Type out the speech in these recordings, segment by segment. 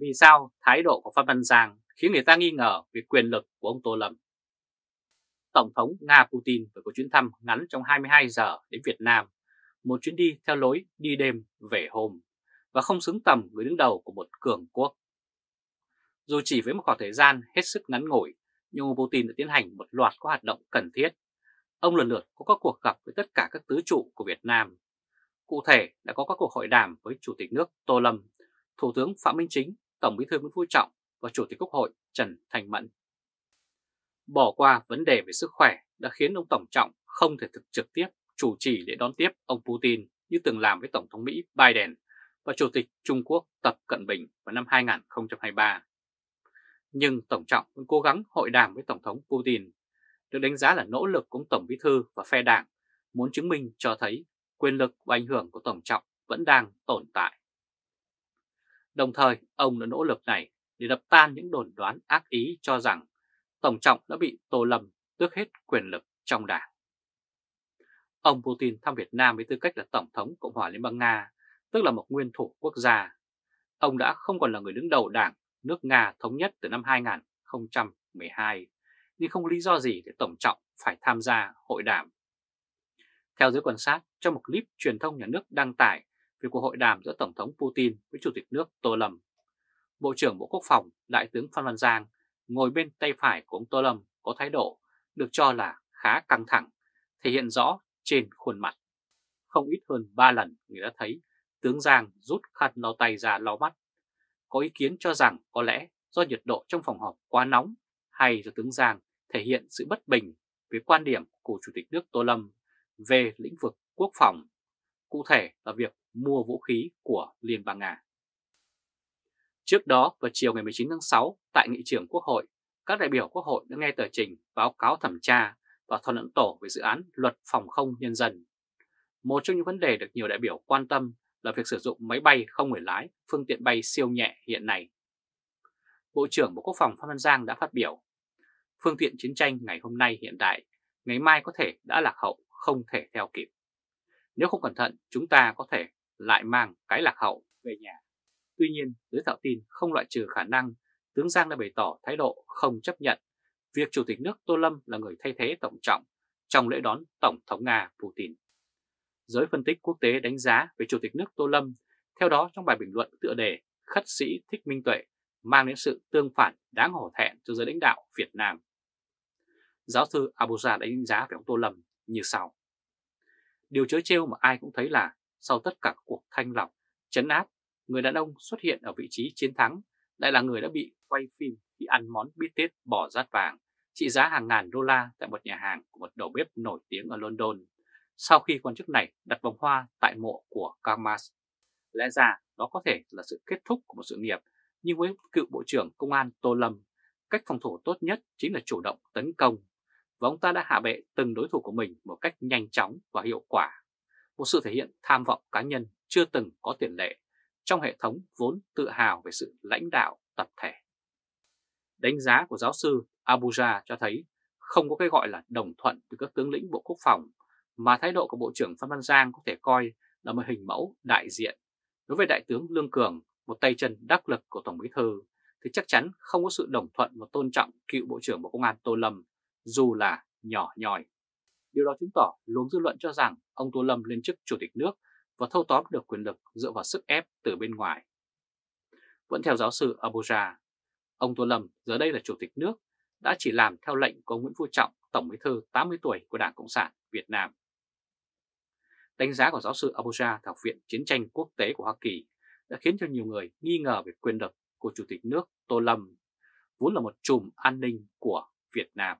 Vì sao thái độ của Phan Văn Giang khiến người ta nghi ngờ về quyền lực của ông Tô Lâm? Tổng thống Nga Putin vừa có chuyến thăm ngắn trong 22 giờ đến Việt Nam, một chuyến đi theo lối đi đêm về hôm và không xứng tầm người đứng đầu của một cường quốc. Dù chỉ với một khoảng thời gian hết sức ngắn ngủi, nhưng ông Putin đã tiến hành một loạt các hoạt động cần thiết. Ông lần lượt có các cuộc gặp với tất cả các tứ trụ của Việt Nam. Cụ thể đã có các cuộc hội đàm với Chủ tịch nước Tô Lâm, Thủ tướng Phạm Minh Chính, Tổng bí thư Nguyễn Phú Trọng và Chủ tịch Quốc hội Trần Thành Mẫn. Bỏ qua vấn đề về sức khỏe đã khiến ông Tổng Trọng không thể thực trực tiếp chủ trì để đón tiếp ông Putin như từng làm với Tổng thống Mỹ Biden và Chủ tịch Trung Quốc Tập Cận Bình vào năm 2023. Nhưng Tổng Trọng vẫn cố gắng hội đàm với Tổng thống Putin, được đánh giá là nỗ lực của ông Tổng Bí Thư và phe đảng muốn chứng minh cho thấy quyền lực và ảnh hưởng của Tổng Trọng vẫn đang tồn tại. Đồng thời, ông đã nỗ lực này để đập tan những đồn đoán ác ý cho rằng Tổng Trọng đã bị Tô Lâm tước hết quyền lực trong đảng. Ông Putin thăm Việt Nam với tư cách là Tổng thống Cộng hòa Liên bang Nga, tức là một nguyên thủ quốc gia. Ông đã không còn là người đứng đầu đảng nước Nga thống nhất từ năm 2012, nhưng không lý do gì để Tổng Trọng phải tham gia hội đàm. Theo giới quan sát, trong một clip truyền thông nhà nước đăng tải về cuộc hội đàm giữa Tổng thống Putin với Chủ tịch nước Tô Lâm, Bộ trưởng Bộ Quốc phòng Đại tướng Phan Văn Giang ngồi bên tay phải của ông Tô Lâm có thái độ được cho là khá căng thẳng, thể hiện rõ trên khuôn mặt. Không ít hơn 3 lần người đã thấy tướng Giang rút khăn lau tay ra lau mắt. Có ý kiến cho rằng có lẽ do nhiệt độ trong phòng họp quá nóng hay do tướng Giang thể hiện sự bất bình về quan điểm của Chủ tịch nước Tô Lâm về lĩnh vực quốc phòng, cụ thể là việc mua vũ khí của Liên bang Nga. Trước đó vào chiều ngày 19 tháng 6 tại nghị trường Quốc hội, các đại biểu Quốc hội đã nghe tờ trình báo cáo thẩm tra và thảo luận tổ về dự án luật phòng không nhân dân. Một trong những vấn đề được nhiều đại biểu quan tâm là việc sử dụng máy bay không người lái, phương tiện bay siêu nhẹ hiện nay. Bộ trưởng Bộ Quốc phòng Phan Văn Giang đã phát biểu, phương tiện chiến tranh ngày hôm nay hiện đại, ngày mai có thể đã lạc hậu, không thể theo kịp. Nếu không cẩn thận, chúng ta có thể lại mang cái lạc hậu về nhà. Tuy nhiên, giới thạo tin không loại trừ khả năng tướng Giang đã bày tỏ thái độ không chấp nhận việc Chủ tịch nước Tô Lâm là người thay thế Tổng trọng trong lễ đón Tổng thống Nga Putin. Giới phân tích quốc tế đánh giá về Chủ tịch nước Tô Lâm, theo đó trong bài bình luận tựa đề Khất sĩ Thích Minh Tuệ mang đến sự tương phản đáng hổ thẹn cho giới lãnh đạo Việt Nam. Giáo sư Abuja đánh giá về ông Tô Lâm như sau. Điều chớ trêu mà ai cũng thấy là sau tất cả cuộc thanh lọc, chấn áp, người đàn ông xuất hiện ở vị trí chiến thắng lại là người đã bị quay phim khi ăn món bít tết bò rát vàng trị giá hàng ngàn đô la tại một nhà hàng của một đầu bếp nổi tiếng ở London sau khi quan chức này đặt vòng hoa tại mộ của Karl Marx. Lẽ ra đó có thể là sự kết thúc của một sự nghiệp, nhưng với cựu Bộ trưởng Công an Tô Lâm, cách phòng thủ tốt nhất chính là chủ động tấn công, và ông ta đã hạ bệ từng đối thủ của mình một cách nhanh chóng và hiệu quả. Một sự thể hiện tham vọng cá nhân chưa từng có tiền lệ trong hệ thống vốn tự hào về sự lãnh đạo tập thể. Đánh giá của giáo sư Abuja cho thấy không có cái gọi là đồng thuận từ các tướng lĩnh Bộ Quốc phòng mà thái độ của Bộ trưởng Phan Văn Giang có thể coi là một hình mẫu đại diện. Đối với Đại tướng Lương Cường, một tay chân đắc lực của Tổng Bí Thư, thì chắc chắn không có sự đồng thuận và tôn trọng cựu Bộ trưởng Bộ Công an Tô Lâm, dù là nhỏ nhòi. Điều đó chứng tỏ luồng dư luận cho rằng ông Tô Lâm lên chức Chủ tịch nước và thâu tóm được quyền lực dựa vào sức ép từ bên ngoài. Vẫn theo giáo sư Abuja, ông Tô Lâm giờ đây là Chủ tịch nước đã chỉ làm theo lệnh của Nguyễn Phú Trọng, Tổng bí thư 80 tuổi của Đảng Cộng sản Việt Nam. Đánh giá của giáo sư Abuja Học viện Chiến tranh Quốc tế của Hoa Kỳ đã khiến cho nhiều người nghi ngờ về quyền lực của Chủ tịch nước Tô Lâm, vốn là một chùm an ninh của Việt Nam.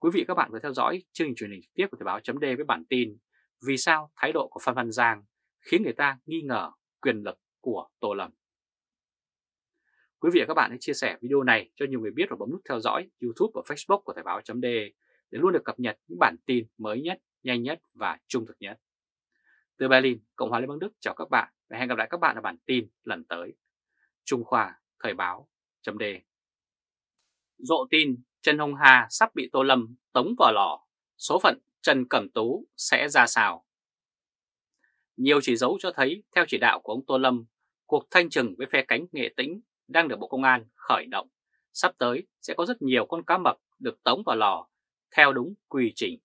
Quý vị các bạn vừa theo dõi chương trình truyền hình trực tiếp của Thời báo chấm với bản tin Vì sao thái độ của Phan Văn Giang khiến người ta nghi ngờ quyền lực của Tô Lâm. Quý vị và các bạn hãy chia sẻ video này cho nhiều người biết và bấm nút theo dõi YouTube và Facebook của Thời báo .de để luôn được cập nhật những bản tin mới nhất, nhanh nhất và trung thực nhất. Từ Berlin, Cộng hòa Liên bang Đức chào các bạn và hẹn gặp lại các bạn ở bản tin lần tới. Trung Khoa Thời báo chấm Rộ tin Trần Hồng Hà sắp bị Tô Lâm tống vào lò, số phận Trần Cẩm Tú sẽ ra sao? Nhiều chỉ dấu cho thấy theo chỉ đạo của ông Tô Lâm, cuộc thanh trừng với phe cánh nghệ tĩnh đang được Bộ Công an khởi động. Sắp tới sẽ có rất nhiều con cá mập được tống vào lò theo đúng quy trình.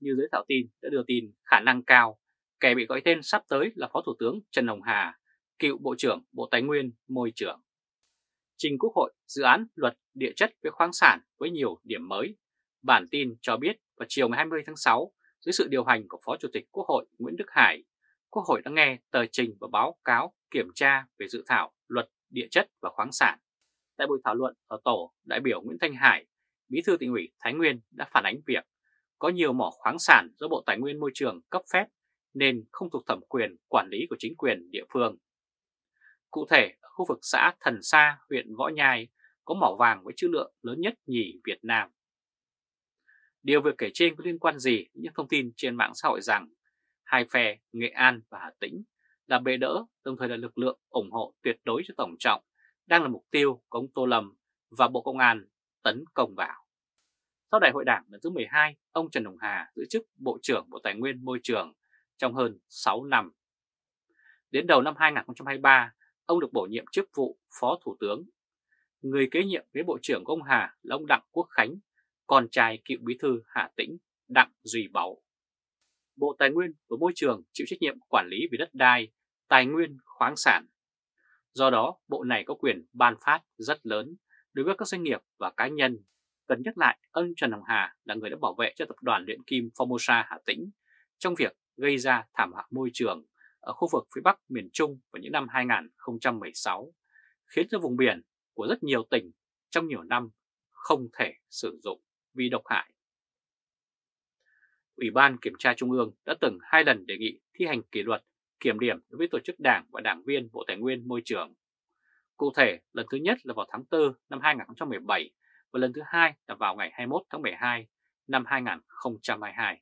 Như giới thảo tin đã đưa tin khả năng cao, kẻ bị gọi tên sắp tới là Phó Thủ tướng Trần Hồng Hà, cựu Bộ trưởng Bộ Tài nguyên Môi trường. Trình Quốc hội dự án luật địa chất với khoáng sản với nhiều điểm mới. Bản tin cho biết vào chiều ngày 20 tháng 6, dưới sự điều hành của Phó Chủ tịch Quốc hội Nguyễn Đức Hải, Quốc hội đã nghe tờ trình và báo cáo kiểm tra về dự thảo luật địa chất và khoáng sản. Tại buổi thảo luận ở tổ, đại biểu Nguyễn Thanh Hải, Bí thư tỉnh ủy Thái Nguyên đã phản ánh việc có nhiều mỏ khoáng sản do Bộ Tài nguyên Môi trường cấp phép nên không thuộc thẩm quyền quản lý của chính quyền địa phương. Cụ thể, khu vực xã Thần Sa, huyện Võ Nhai có mỏ vàng với trữ lượng lớn nhất nhì Việt Nam. Điều việc kể trên có liên quan gì những thông tin trên mạng xã hội rằng hai phe Nghệ An và Hà Tĩnh là bệ đỡ đồng thời là lực lượng ủng hộ tuyệt đối cho Tổng trọng đang là mục tiêu của ông Tô Lâm và Bộ Công an tấn công vào. Sau đại hội đảng lần thứ 12, ông Trần Hồng Hà giữ chức Bộ trưởng Bộ Tài nguyên Môi trường trong hơn 6 năm. Đến đầu năm 2023, ông được bổ nhiệm chức vụ Phó Thủ tướng. Người kế nhiệm với Bộ trưởng của ông Hà là ông Đặng Quốc Khánh, con trai cựu bí thư Hà Tĩnh Đặng Duy Báu. Bộ Tài nguyên và Môi trường chịu trách nhiệm quản lý về đất đai, tài nguyên, khoáng sản. Do đó, bộ này có quyền ban phát rất lớn đối với các doanh nghiệp và cá nhân. Cần nhắc lại, ông Trần Hồng Hà là người đã bảo vệ cho tập đoàn luyện kim Formosa Hà Tĩnh trong việc gây ra thảm họa môi trường ở khu vực phía Bắc miền Trung vào những năm 2016, khiến cho vùng biển của rất nhiều tỉnh trong nhiều năm không thể sử dụng vì độc hại. Ủy ban Kiểm tra Trung ương đã từng hai lần đề nghị thi hành kỷ luật, kiểm điểm đối với tổ chức đảng và đảng viên Bộ Tài nguyên Môi trường. Cụ thể, lần thứ nhất là vào tháng 4 năm 2017 và lần thứ hai là vào ngày 21 tháng 12 năm 2022.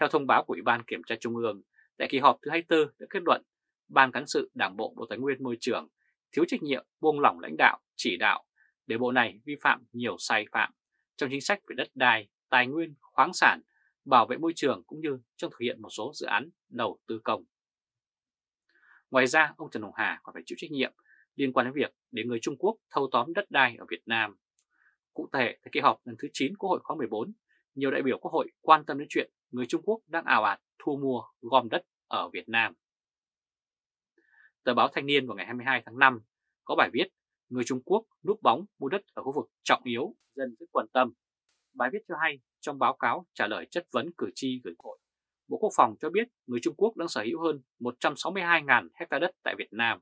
Theo thông báo của Ủy ban Kiểm tra Trung ương, tại kỳ họp thứ 24 đã kết luận Ban Cán sự Đảng Bộ Bộ Tài nguyên Môi trường thiếu trách nhiệm buông lỏng lãnh đạo, chỉ đạo để bộ này vi phạm nhiều sai phạm trong chính sách về đất đai, tài nguyên, khoáng sản, bảo vệ môi trường cũng như trong thực hiện một số dự án đầu tư công. Ngoài ra, ông Trần Hồng Hà còn phải chịu trách nhiệm liên quan đến việc để người Trung Quốc thâu tóm đất đai ở Việt Nam. Cụ thể, tại kỳ họp lần thứ 9 Quốc hội khóa 14, nhiều đại biểu Quốc hội quan tâm đến chuyện người Trung Quốc đang ảo ạt thu mua gom đất ở Việt Nam. Tờ báo Thanh niên vào ngày 22 tháng 5 có bài viết Người Trung Quốc núp bóng mua đất ở khu vực trọng yếu, dân rất quan tâm. Bài viết cho hay trong báo cáo trả lời chất vấn cử tri gửi hội, Bộ Quốc phòng cho biết người Trung Quốc đang sở hữu hơn 162.000 hecta đất tại Việt Nam.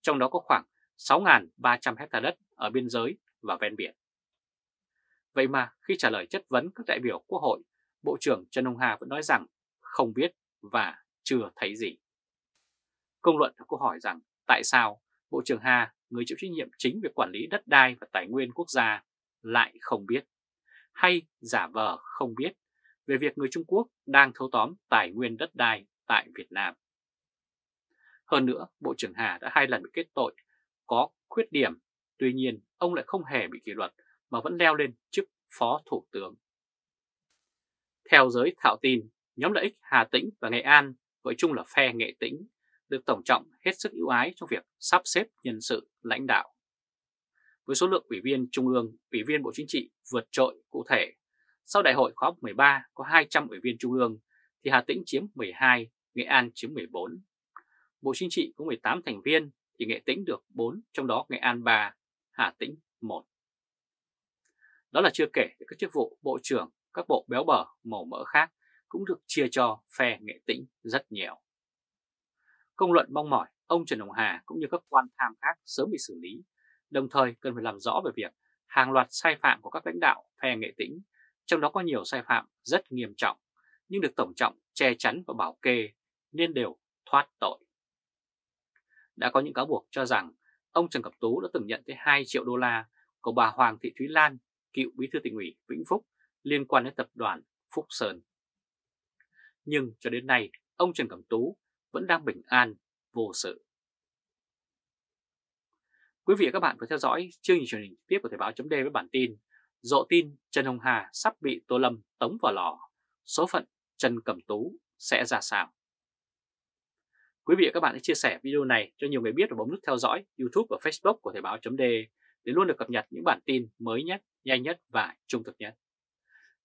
Trong đó có khoảng 6.300 hecta đất ở biên giới và ven biển. Vậy mà khi trả lời chất vấn các đại biểu Quốc hội, Bộ trưởng Trần Hồng Hà vẫn nói rằng không biết và chưa thấy gì. Công luận đã câu hỏi rằng tại sao Bộ trưởng Hà, người chịu trách nhiệm chính về quản lý đất đai và tài nguyên quốc gia, lại không biết, hay giả vờ không biết về việc người Trung Quốc đang thâu tóm tài nguyên đất đai tại Việt Nam. Hơn nữa, Bộ trưởng Hà đã hai lần bị kết tội có khuyết điểm, tuy nhiên ông lại không hề bị kỷ luật mà vẫn leo lên chức Phó Thủ tướng. Theo giới thạo tin, nhóm lợi ích Hà Tĩnh và Nghệ An gọi chung là phe Nghệ Tĩnh được Tổng trọng hết sức ưu ái trong việc sắp xếp nhân sự lãnh đạo. Với số lượng ủy viên Trung ương, ủy viên Bộ Chính trị vượt trội cụ thể, sau đại hội khóa 13 có 200 ủy viên Trung ương thì Hà Tĩnh chiếm 12, Nghệ An chiếm 14. Bộ Chính trị có 18 thành viên thì Nghệ Tĩnh được 4, trong đó Nghệ An 3, Hà Tĩnh 1. Đó là chưa kể các chức vụ Bộ trưởng, các bộ béo bở, màu mỡ khác cũng được chia cho phe Nghệ Tĩnh rất nhiều. Công luận mong mỏi ông Trần Hồng Hà cũng như các quan tham khác sớm bị xử lý, đồng thời cần phải làm rõ về việc hàng loạt sai phạm của các lãnh đạo phe nghệ tĩnh, trong đó có nhiều sai phạm rất nghiêm trọng, nhưng được Tổng trọng che chắn và bảo kê nên đều thoát tội. Đã có những cáo buộc cho rằng ông Trần Cẩm Tú đã từng nhận tới 2 triệu đô la của bà Hoàng Thị Thúy Lan, cựu bí thư tỉnh ủy Vĩnh Phúc liên quan đến tập đoàn Phúc Sơn. Nhưng cho đến nay, ông Trần Cẩm Tú vẫn đang bình an, vô sự. Quý vị và các bạn vừa theo dõi chương trình truyền hình tiếp của Thời báo chấm với bản tin Dộ tin Trần Hồng Hà sắp bị Tô Lâm tống vào lò, số phận Trần Cẩm Tú sẽ ra sao? Quý vị và các bạn hãy chia sẻ video này cho nhiều người biết và bấm nút theo dõi YouTube và Facebook của Thời báo .de để luôn được cập nhật những bản tin mới nhất, nhanh nhất và trung thực nhất.